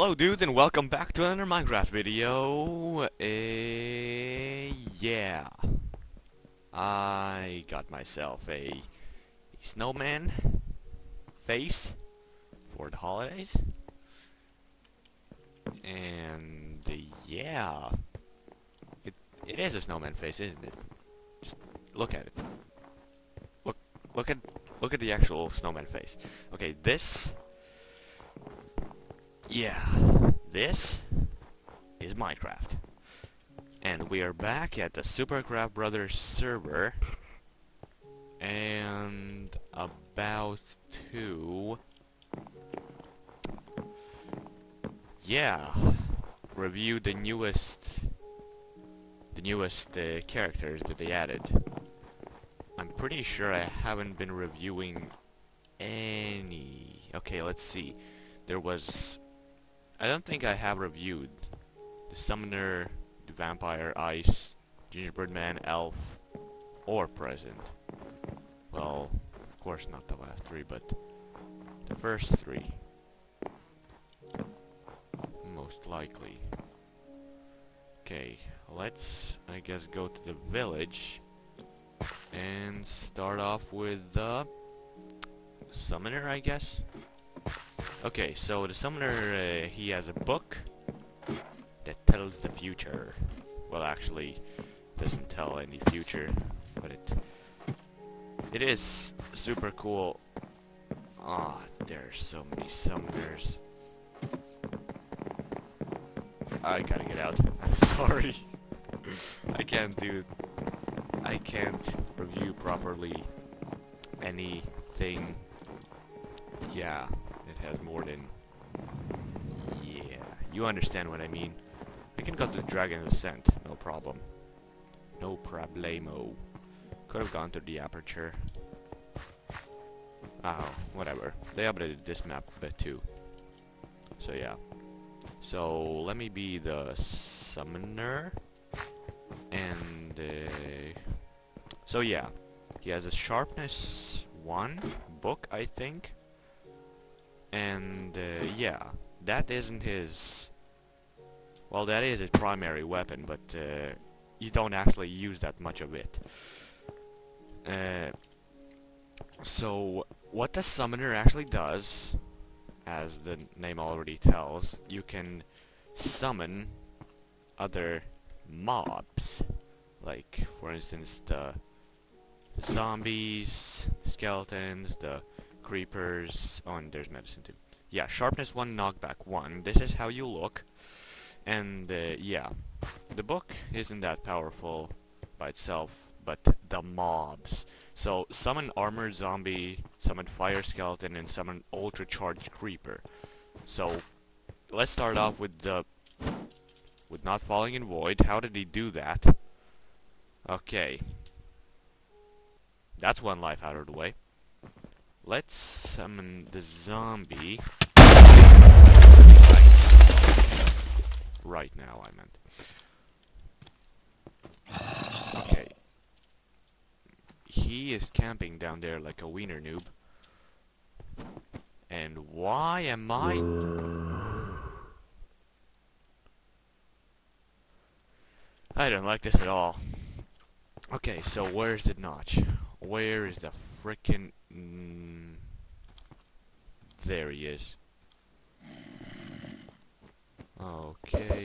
Hello dudes and welcome back to another Minecraft video. Uh, yeah. I got myself a snowman face for the holidays. And uh, yeah. It it is a snowman face, isn't it? Just look at it. Look look at look at the actual snowman face. Okay, this yeah, this is Minecraft. And we are back at the Supercraft Brothers server. And about to... Yeah, review the newest... The newest uh, characters that they added. I'm pretty sure I haven't been reviewing any... Okay, let's see. There was I don't think I have reviewed the Summoner, the Vampire, Ice, Gingerbread Man, Elf, or Present. Well, of course not the last three, but the first three. Most likely. Okay, let's, I guess, go to the village and start off with the Summoner, I guess? Okay, so the summoner, uh, he has a book that tells the future. Well, actually, doesn't tell any future, but it it is super cool. Ah, oh, there's so many summoners. I gotta get out. I'm sorry. I can't do. I can't review properly anything. Yeah has more than... Yeah, you understand what I mean. I can go to the Dragon's Ascent, no problem. No problemo. Could have gone to the Aperture. Oh, whatever. They updated this map a bit too. So yeah. So, let me be the Summoner. And, uh, So yeah. He has a Sharpness 1 book, I think. And, uh, yeah, that isn't his... Well, that is his primary weapon, but uh, you don't actually use that much of it. Uh, so, what the summoner actually does, as the name already tells, you can summon other mobs. Like, for instance, the, the zombies, skeletons, the creepers. Oh, and there's medicine too. Yeah, sharpness 1, knockback 1. This is how you look. And, uh, yeah. The book isn't that powerful by itself, but the mobs. So, summon armored zombie, summon fire skeleton, and summon ultra charged creeper. So, let's start off with the... With not falling in void. How did he do that? Okay. That's one life out of the way. Let's summon the zombie. Right now, I meant. Okay. He is camping down there like a wiener noob. And why am I... I don't like this at all. Okay, so where's the notch? Where is the frickin'... There he is. Okay,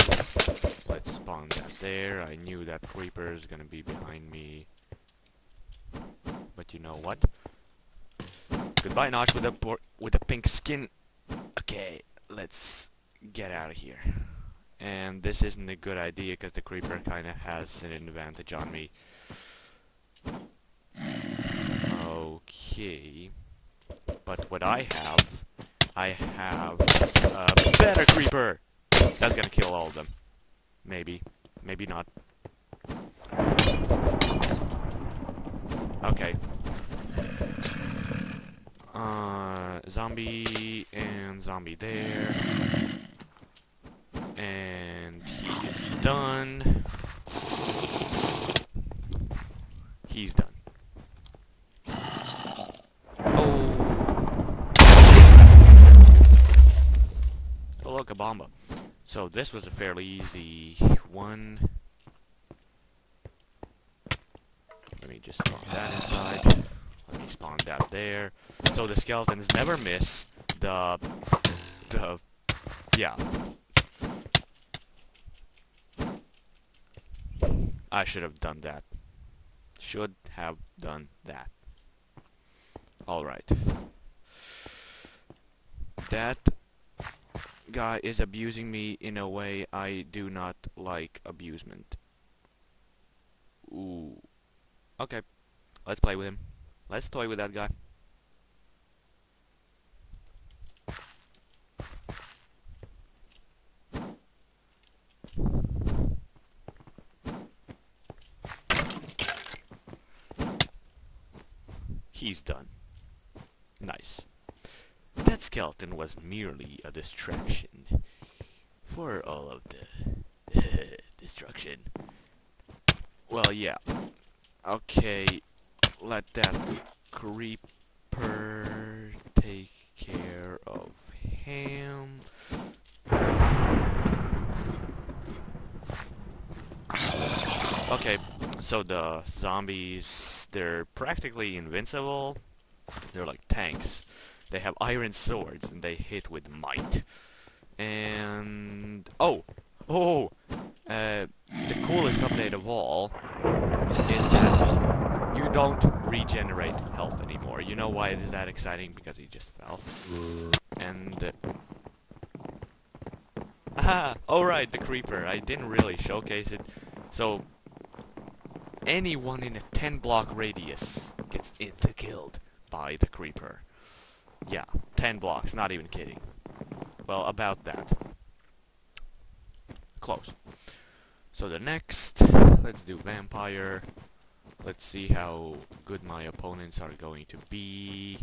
let's spawn that there. I knew that creeper is gonna be behind me. But you know what? Goodbye, Notch, with a with a pink skin. Okay, let's get out of here. And this isn't a good idea because the creeper kind of has an advantage on me. Okay. But what I have, I have a better creeper. That's gonna kill all of them. Maybe. Maybe not. Okay. Uh, zombie and zombie there. And he is done. He's done. Cowabunga. So this was a fairly easy one. Let me just spawn that inside. Let me spawn that there. So the skeletons never miss the the yeah. I should have done that. Should have done that. Alright. That guy is abusing me in a way I do not like abusement. Ooh. Okay. Let's play with him. Let's toy with that guy. He's done. Nice. Was merely a distraction for all of the destruction. Well, yeah. Okay, let that creeper take care of him. Okay, so the zombies, they're practically invincible. They're like tanks. They have iron swords and they hit with might. And... Oh! Oh! Uh, the coolest update of all is that you don't regenerate health anymore. You know why it is that exciting? Because he just fell. And... Uh, ah! Alright, the creeper. I didn't really showcase it. So, anyone in a 10 block radius gets insta killed by the creeper. Yeah, 10 blocks, not even kidding. Well, about that. Close. So the next, let's do vampire. Let's see how good my opponents are going to be.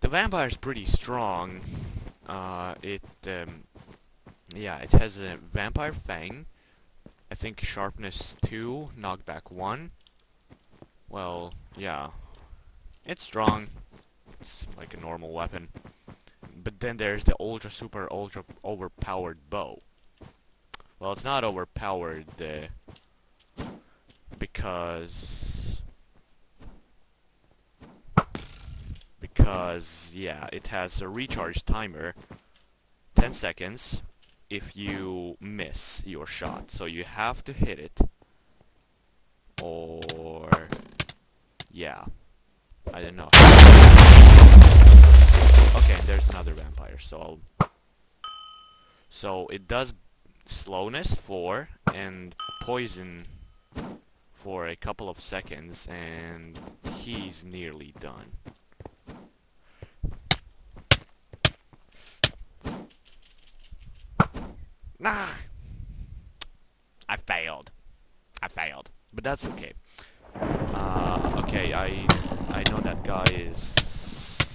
The vampire's pretty strong. Uh, it, um, yeah, it has a vampire fang, I think sharpness 2, knockback 1. Well, yeah. It's strong. Like a normal weapon. But then there's the ultra super ultra overpowered bow. Well, it's not overpowered uh, because because yeah, it has a recharge timer 10 seconds if you miss your shot. So you have to hit it. Or... Yeah. I don't know. Okay, there's another vampire, so I'll... So it does slowness 4 and poison for a couple of seconds and he's nearly done. Nah! I failed. I failed. But that's okay. Okay, I I know that guy is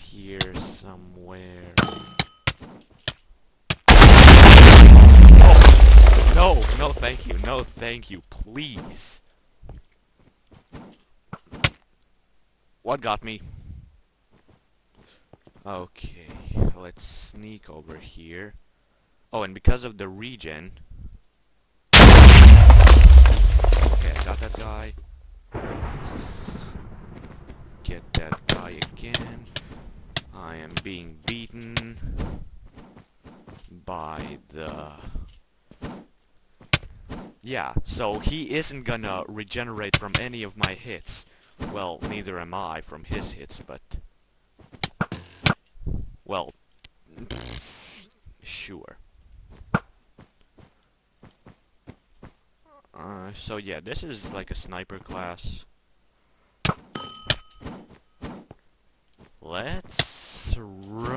here somewhere. Oh! No, no thank you, no thank you, please. What got me? Okay, let's sneak over here. Oh, and because of the regen... Okay, I got that guy. Get that guy again. I am being beaten by the... Yeah, so he isn't gonna regenerate from any of my hits. Well, neither am I from his hits, but... Well... Sure. Uh, so yeah, this is like a sniper class. Let's run.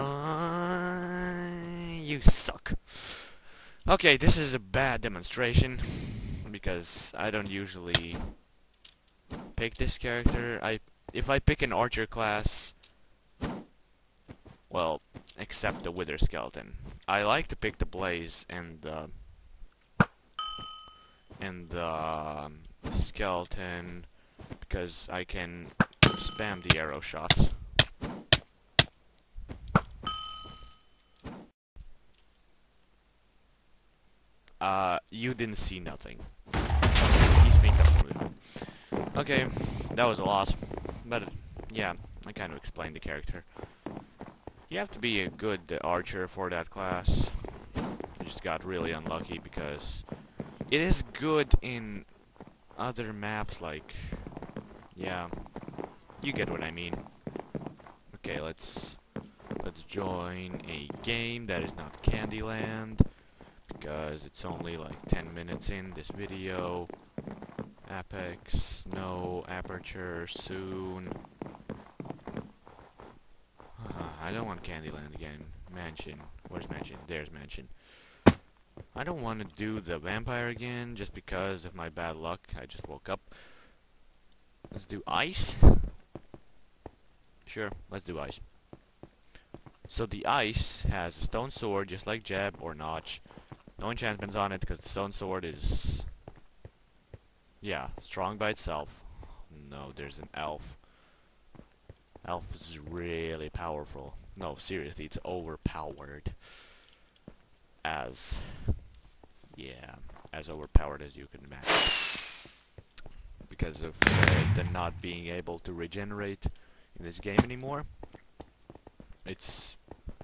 You suck. Okay, this is a bad demonstration because I don't usually pick this character. I if I pick an archer class, well, except the wither skeleton, I like to pick the blaze and the and the um, skeleton because I can spam the arrow shots. Uh, you didn't see nothing. He sneaked up to me. Okay, that was a loss. But, yeah, I kind of explained the character. You have to be a good archer for that class. I just got really unlucky because it is good in other maps like... Yeah, you get what I mean. Okay, let's let's join a game that is not Candyland because it's only like 10 minutes in this video. Apex, no, Aperture, soon. Uh, I don't want Candyland again. Mansion. Where's Mansion? There's Mansion. I don't want to do the vampire again just because of my bad luck. I just woke up. Let's do ice. Sure, let's do ice. So the ice has a stone sword just like Jeb or Notch. No enchantments on it because the stone sword is... Yeah, strong by itself. No, there's an elf. Elf is really powerful. No, seriously, it's overpowered. As... Yeah, as overpowered as you can imagine. Because of uh, them not being able to regenerate in this game anymore. It's...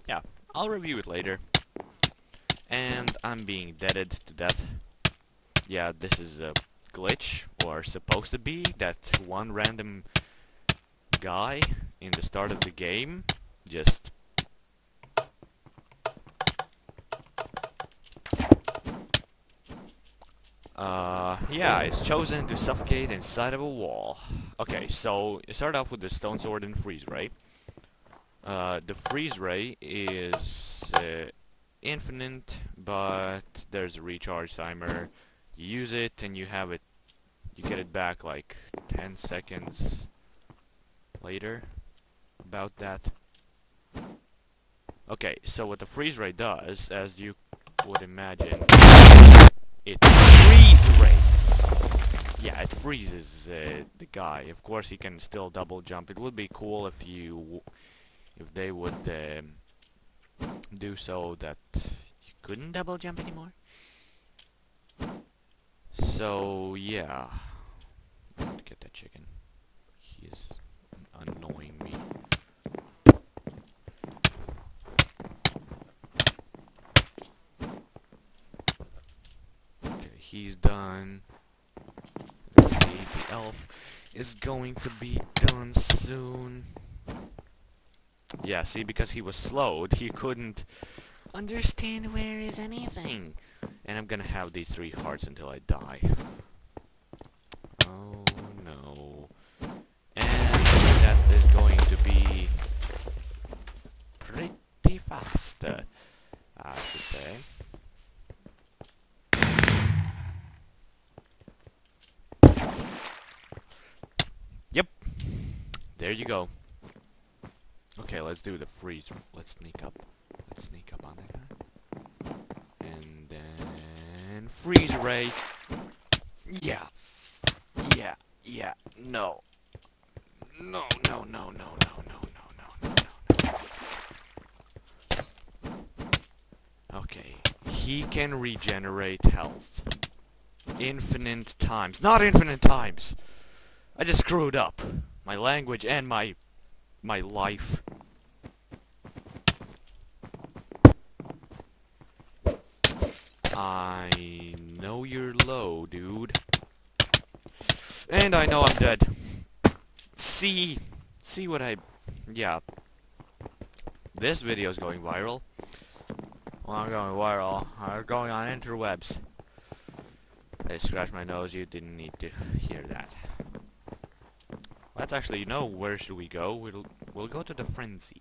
yeah, I'll review it later. And I'm being deaded to death. Yeah, this is a glitch, or supposed to be, that one random guy in the start of the game just Uh, yeah, it's chosen to suffocate inside of a wall. Okay, so you start off with the stone sword and freeze ray. Uh, the freeze ray is uh, infinite, but there's a recharge timer. You use it and you have it, you get it back like 10 seconds later. About that. Okay, so what the freeze ray does, as you would imagine, it freeze rays. Yeah, it freezes uh, the guy. Of course, he can still double jump. It would be cool if you, if they would um, do so that you couldn't double jump anymore. So yeah, get that chicken. He is annoying me. Okay, he's done. Let's see, the elf is going to be done soon. Yeah, see, because he was slowed, he couldn't understand where is anything. And I'm gonna have these three hearts until I die. Oh no. And death is going to be pretty fast, uh, I should say. There you go. Okay, let's do the freeze. Let's sneak up. Let's sneak up on that guy. And then... Freeze ray! Yeah. Yeah. Yeah. No. No, no, no, no, no, no, no, no, no, no. Okay. He can regenerate health. Infinite times. Not infinite times! I just screwed up my language and my my life. And I know I'm dead. See, see what I, yeah. This video is going viral. Well, I'm going viral. I'm going on interwebs. I scratched my nose. You didn't need to hear that. Let's actually, you know, where should we go? We'll, we'll go to the Frenzy.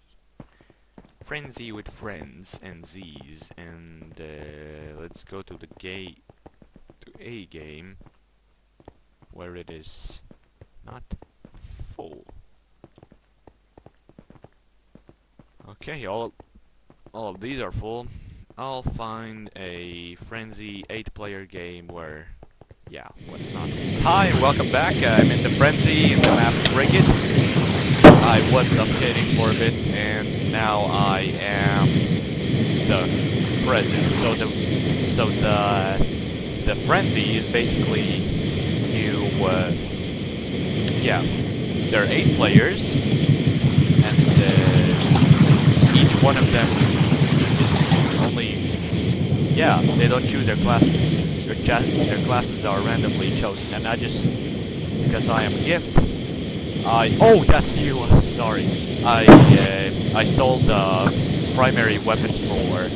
Frenzy with friends and Z's, and uh, let's go to the gay, to a game, where it is not full. Okay, all, all of these are full. I'll find a Frenzy 8-player game where yeah, what's not? Hi, and welcome back. I'm in the Frenzy in the map Frigate. I was suffocating for a bit, and now I am the present. So the so the the frenzy is basically. Yeah, there are eight players, and uh, each one of them is only. Yeah, they don't choose their classes. Their, their classes are randomly chosen, and I just because I am a gift. I oh that's you. Sorry, I uh, I stole the primary weapon for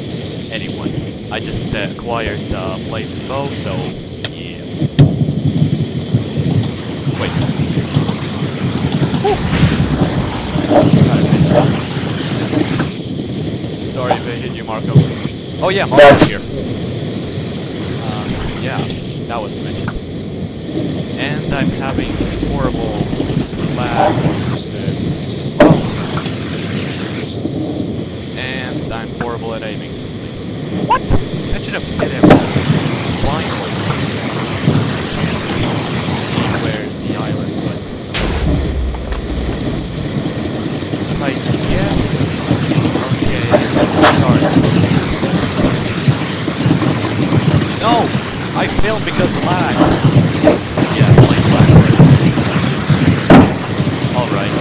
anyone. I just acquired the Blaze's bow, so yeah. Wait. Sorry if I hit you, Marko. Oh yeah, Marko's That's- here. Uh, yeah, that was mentioned. And I'm having horrible lag. And I'm horrible at aiming. What? I should have hit him blindly. Where's the island? But I guess. Okay, No, I failed because of lag. Yeah, playing lag. All right.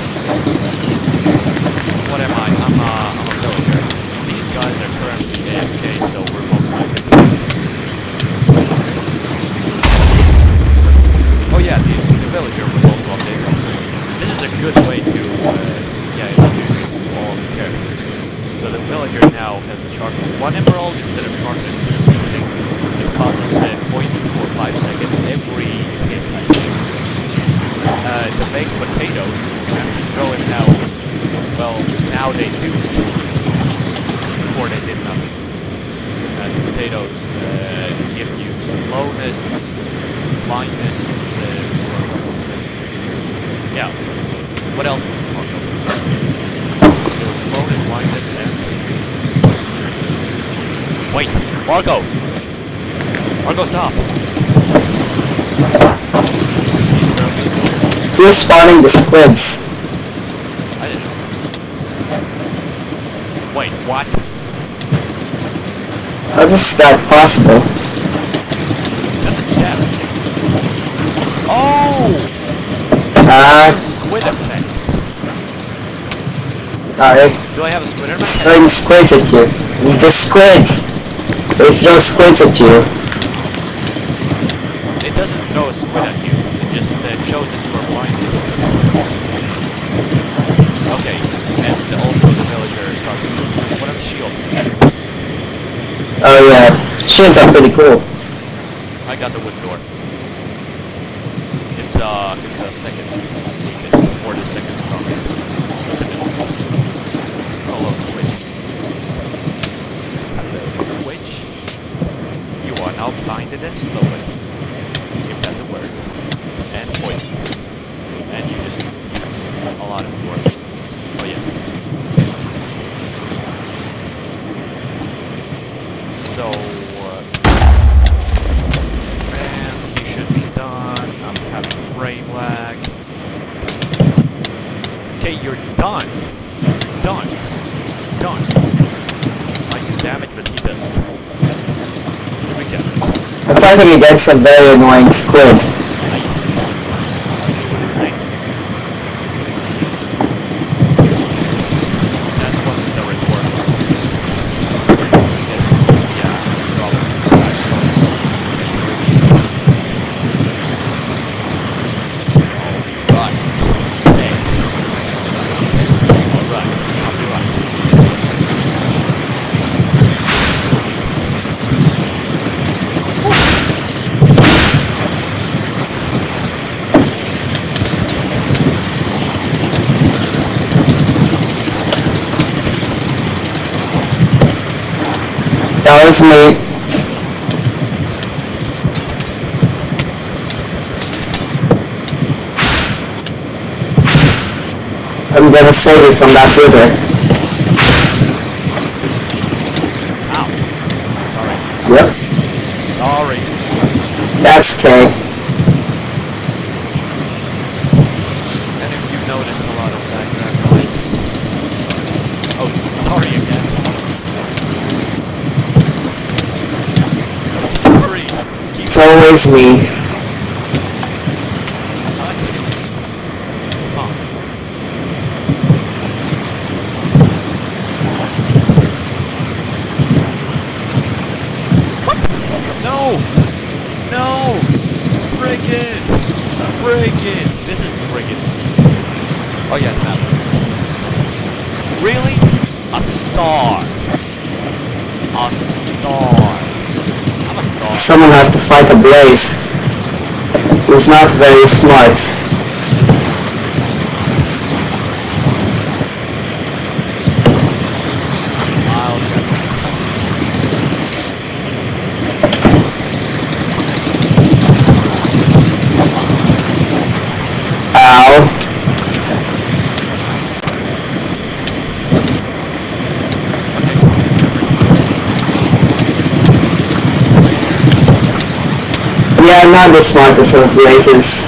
What am I? I'm I'm a villager. These guys are currently AFK, so we're most likely. Oh yeah, the, the villager was also updated. This is a good way to, uh, yeah, introduce all the characters. So the villager now has the sharpness 1 emerald instead of sharpness 2 anything. It causes uh, poison for 5 seconds every hit, I think. Uh, the baked potatoes, you have to throw it now. Well, now they do still. Before they did nothing. Uh, the potatoes uh, give you slowness, blindness, uh? Yeah. What else was it, Marko? There was slowness, blindness. Wait! Marko! Marko, stop! He's currently here. Who's spawning the squids? I didn't know. Wait, what? How is that possible? That's a. Oh! Ah, Squid effect. sorry. Do I have a squid in my head? Throwing squids at you. It's the squids! They throw squids at you. It doesn't throw a squid at you. It just uh, shows that you are blinded. Okay, and also the villager is talking. What are the shields? Oh yeah. Shields are pretty cool. I got the wood door. It's uh, it's the second weakest, or the second strongest. Hello, Twitch. Hello, Twitch. You now blinded and slowed. If that's a word. And poisoned. And you just used a lot of your... Oh yeah. So, uh, Man, he should be done. I'm having frame lag. Okay, you're done. You're done. Done. I do damage, but he doesn't. Here we go. I'm fighting against a very annoying squid. Nice. Nice. That wasn't the report. Yes, yeah, probably. Alright. Okay. Alright, I'll be right. That was me. I'm gonna save you from that. Ow. Sorry. Yep. Sorry. That's K. And if you noticed a lot of background noise, sorry. Oh, sorry again. It's always me. It's? No! No! Friggin! Friggin! This is friggin. Oh yeah, the. Really? A star. A star. I'm a star. Someone has to fight a blaze. Who's not very smart. I'll check that. Ow. Yeah, not the smartest of blazes.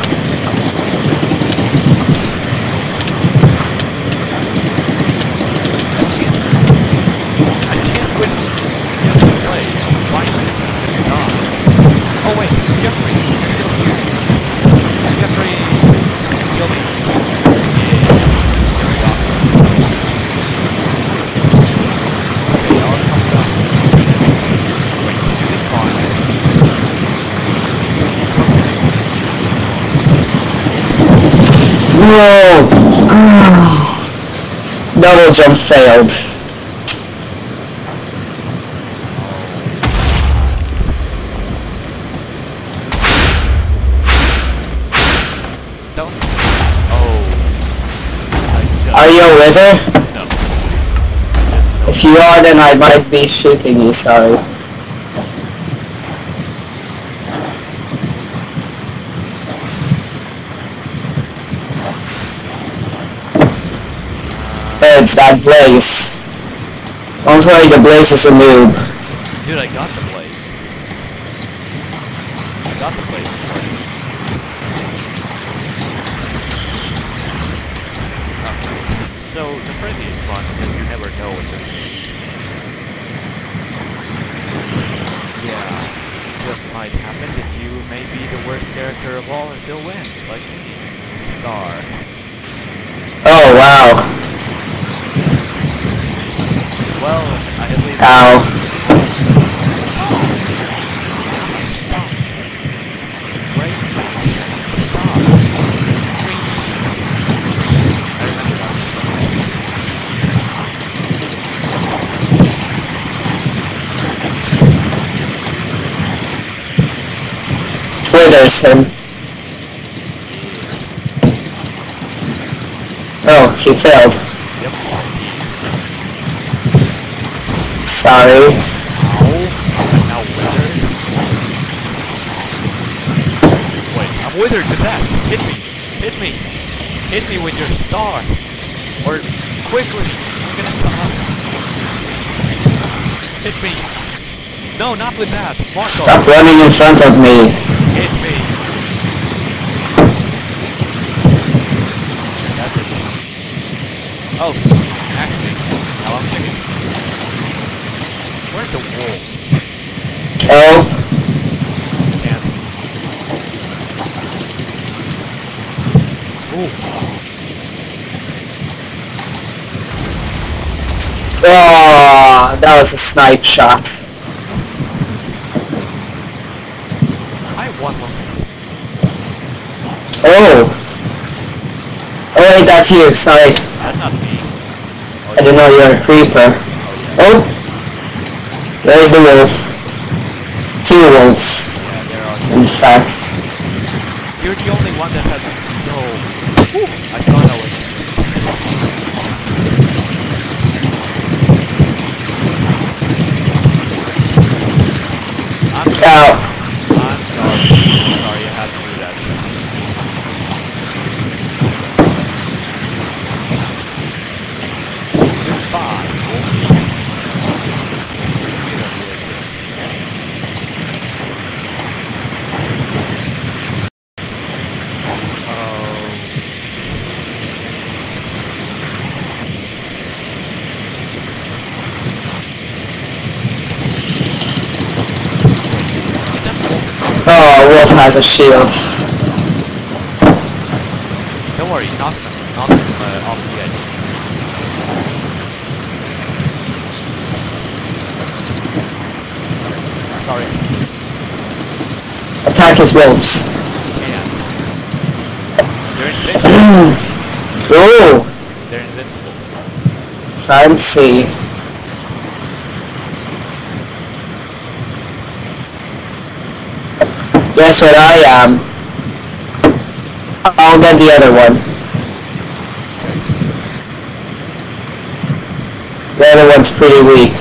I can't win against the blaze. Why not? Oh wait, Jeffrey, you're still here. Jeffrey, kill me. Yeah, there we go. Okay, I'll come down. This part. No! Double jump failed. Don't. Oh. Are you? No. Just no. If you are, then I might be shooting you, sorry. That blaze. Don't worry, the blaze is a noob. Dude, I got the blaze. I got the blaze. Okay. So, the frenzy is fun because you never know what to Yeah. Just might happen that you may be the worst character of all and still win, like me. Star. Oh, wow. Well, I at least... Ow. Stop. Great. Stop. Great. I remember that. Withers him. Oh, he failed. Yep. Sorry. Ow. I'm now withered. Wait, I'm withered to death. Hit me. Hit me. Hit me with your star. Or quickly. I'm gonna come up. Hit me. No, not with that. Marko. Stop running in front of me. That's it. Oh, actually, now I'm checking. Where's the wolf? Oh, Can't. Ooh. Oh, that was a snipe shot. I have one more. Oh. Oh wait, that's you, sorry. That's not me. I didn't know you're a creeper. Oh, Oh! There's the wolf. Two wolves, yeah. Yeah, there are. in fact. You're the only one that has I thought I was. I'm sorry. Ow. I'm sorry. I'm sorry you had to do that. Goodbye. Oh. Has a shield. Don't worry, knock them, knock them uh, off the edge. Sorry, Attack his wolves. can't. They're invincible. oh, They're invincible. fancy. Guess what I am? I'll get the other one. The other one's pretty weak.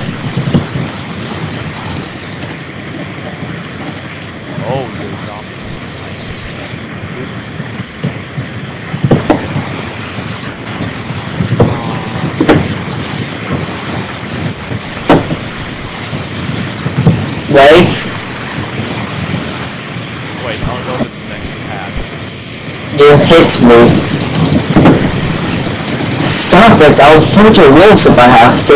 Right? Wait, I'll go to the next path. Hit me. Stop it, I'll fight your wolves if I have to.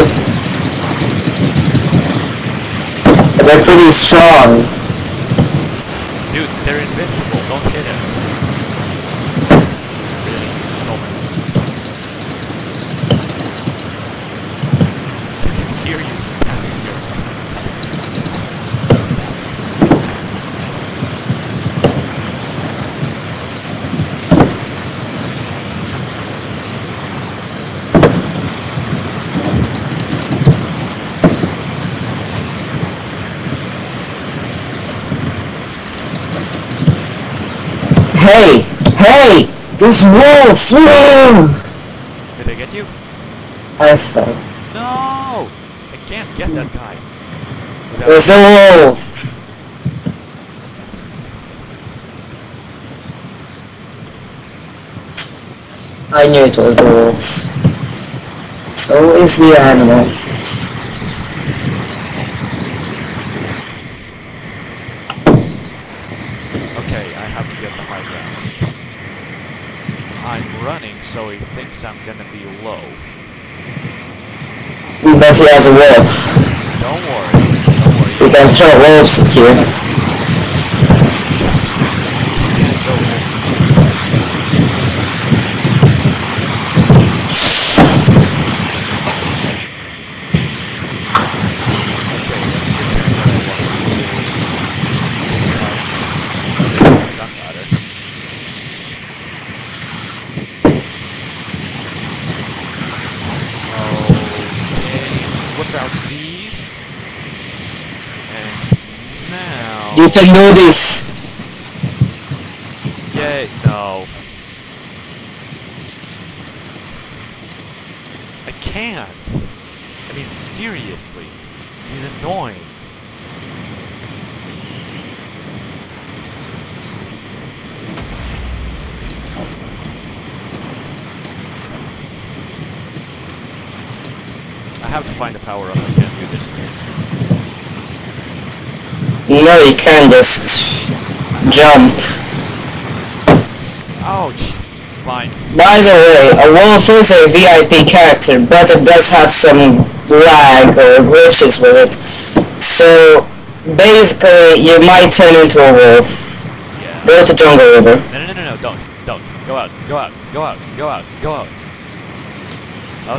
They're pretty strong. Dude, they're invincible. Don't hit him. Really, snowman. I can hear you stabbing your Hey! Hey! This wolf! Did I get you? I fell. No! I can't get that guy. Without- There's a wolf! I knew it was the wolves. So is the animal. Okay, I have to get the high ground. I'm running, so he thinks I'm gonna be low. He has a wolf. Don't worry. Don't worry. We can throw wolves at you. can't go Okay, let's prepare what I want to do. Gunpowder. Okay, whip out these. And now... You can do this. Yay, no. I can't. I mean, seriously. He's annoying. I have to find a power up. I can't do this. No, you can just jump. Ouch. Fine. By the way, a wolf is a VIP character, but it does have some lag or glitches with it. So, basically, you might turn into a wolf. Yeah. Go to Jungle River. No, no, no, no, no, don't, don't. Go out, go out, go out, go out, go out.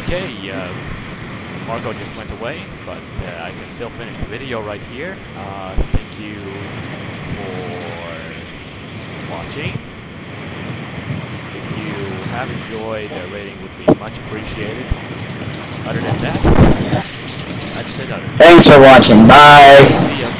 Okay, uh, Marko just went away, but uh, I can still finish the video right here. Uh, thank you for watching. If you have enjoyed, a rating would be much appreciated. Other than that, I just said other. Thanks for watching. Bye.